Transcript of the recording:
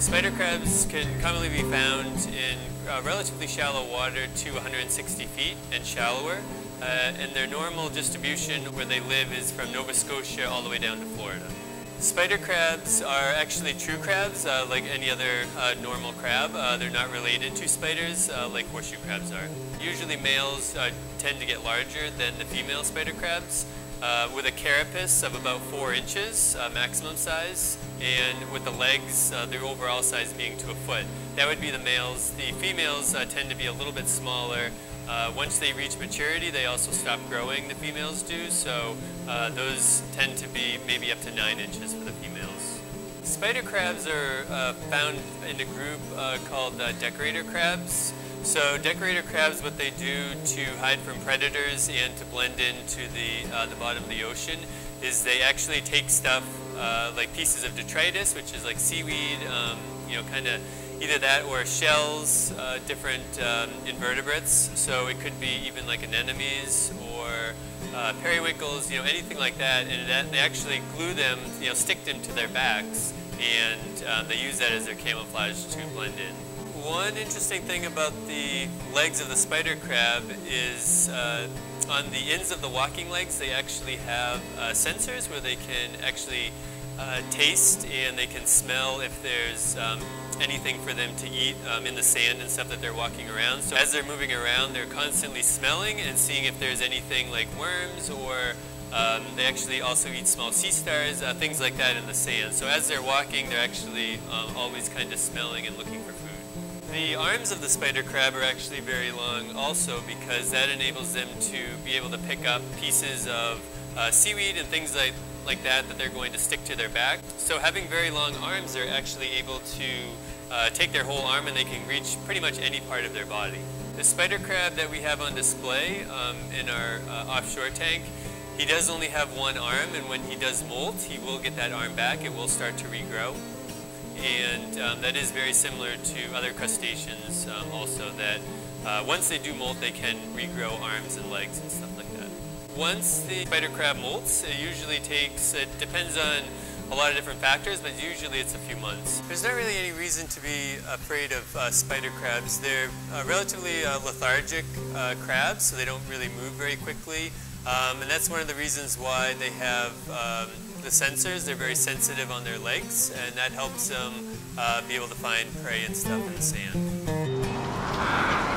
Spider crabs can commonly be found in uh, relatively shallow water to 160 feet and shallower. Uh, and their normal distribution where they live is from Nova Scotia all the way down to Florida. Spider crabs are actually true crabs, uh, like any other uh, normal crab. Uh, they're not related to spiders uh, like horseshoe crabs are. Usually males uh, tend to get larger than the female spider crabs, uh, with a carapace of about 4 inches maximum size, and with the legs, their overall size being to a foot. That would be the males. The females tend to be a little bit smaller, uh, once they reach maturity, they also stop growing, the females do, so uh, those tend to be maybe up to 9 inches for the females. Spider crabs are uh, found in a group uh, called uh, decorator crabs. So decorator crabs, what they do to hide from predators and to blend into the, uh, the bottom of the ocean is they actually take stuff like pieces of detritus, which is like seaweed, um, you know, kind of either that or shells, uh, different um, invertebrates. So it could be even like anemones or uh, periwinkles, you know, anything like that. And that, they actually glue them, you know, stick them to their backs, and um, they use that as their camouflage to blend in. One interesting thing about the legs of the spider crab is uh, on the ends of the walking legs, they actually have uh, sensors where they can actually uh, taste and they can smell if there's um, anything for them to eat um, in the sand and stuff that they're walking around. So as they're moving around, they're constantly smelling and seeing if there's anything like worms or um, they actually also eat small sea stars, uh, things like that in the sand. So as they're walking, they're actually um, always kind of smelling and looking for food. The arms of the spider crab are actually very long also because that enables them to be able to pick up pieces of uh, seaweed and things like like that that they're going to stick to their back. So having very long arms, they're actually able to uh, take their whole arm and they can reach pretty much any part of their body. The spider crab that we have on display um, in our uh, offshore tank, he does only have one arm and when he does molt, he will get that arm back. It will start to regrow. And um, that is very similar to other crustaceans um, also that uh, once they do molt, they can regrow arms and legs and stuff like that. Once the spider crab molts, it usually takes, it depends on a lot of different factors, but usually it's a few months. There's not really any reason to be afraid of uh, spider crabs. They're uh, relatively uh, lethargic uh, crabs, so they don't really move very quickly. Um, and that's one of the reasons why they have um, the sensors. They're very sensitive on their legs, and that helps them uh, be able to find prey and stuff in the sand.